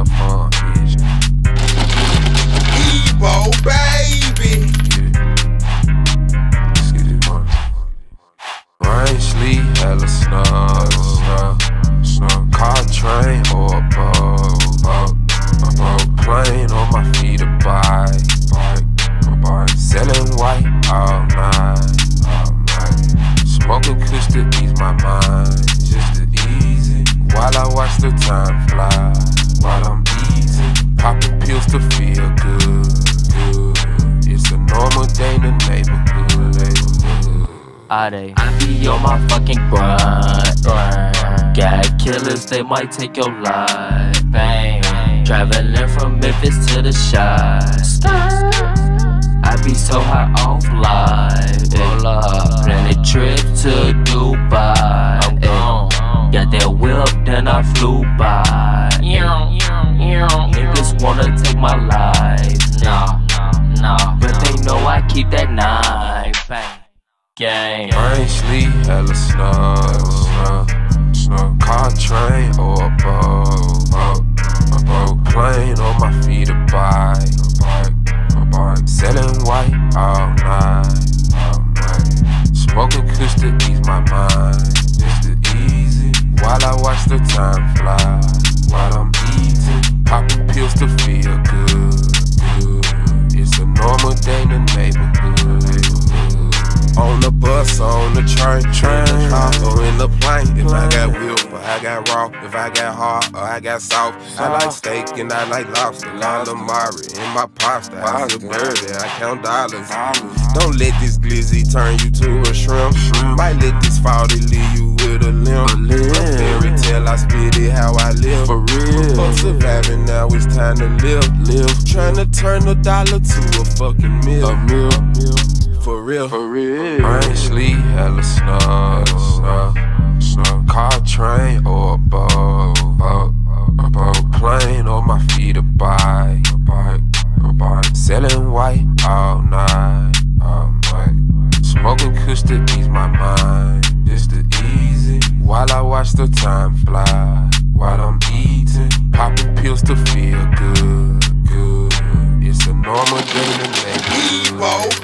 up, huh, bitch? Ebo, baby! Yeah. See this one. Rain, sleet, hella snow, snow, snow. Car, train, or a boat, boat, a boat. Plane on my feet, a bike, bike, bike. Selling white all night, all night. Smoking kush to ease my mind, just to ease it. While I watch the time fly while I'm eating, popping pills to feel good, good. It's a normal day in the neighborhood. neighborhood. I they I be on my fucking grind. Got killers, they might take your life. Bang. Traveling from Memphis to the shots. I be so high off life. Roll up. Plenty trips to Dubai. I'm. Got that whip, then I flew by. Niggas wanna take my life. Nah, nah. But they know I keep that knife. Bang. Gang. Rain, sleet, hella snow, snow, snow. Car, train, or a boat, boat, a boat. Plane on my feet, a bike, a bike, a bike. Selling white all night, all night. Smoking kush to ease my mind, just ease it. While I watch the time fly, bus, on the train, train, in the car, or in the plane. If I got whip, or I got raw, if I got hard, or I got soft. I like steak and I like lobster. Calamari in my pasta. House of dirty, I count dollars. Don't let this glizzy turn you to a shrimp. Might let this faulty leave you with a limp. A fairy tale, I spit it how I live. For real. Fuck surviving, now it's time to live. Live. Trying to turn a dollar to a fucking meal. A meal. For real. For real. Rain, sleet, hella snow, snow. Car, train, or a boat, boat, boat. Plane on my feet, a bike, a bike, a bike. Selling white all night, all night. Smoking kush to ease my mind, just to ease it. While I watch the time fly, while I'm eating, popping pills to feel good, good. It's a normal day the neighborhood. Ebo.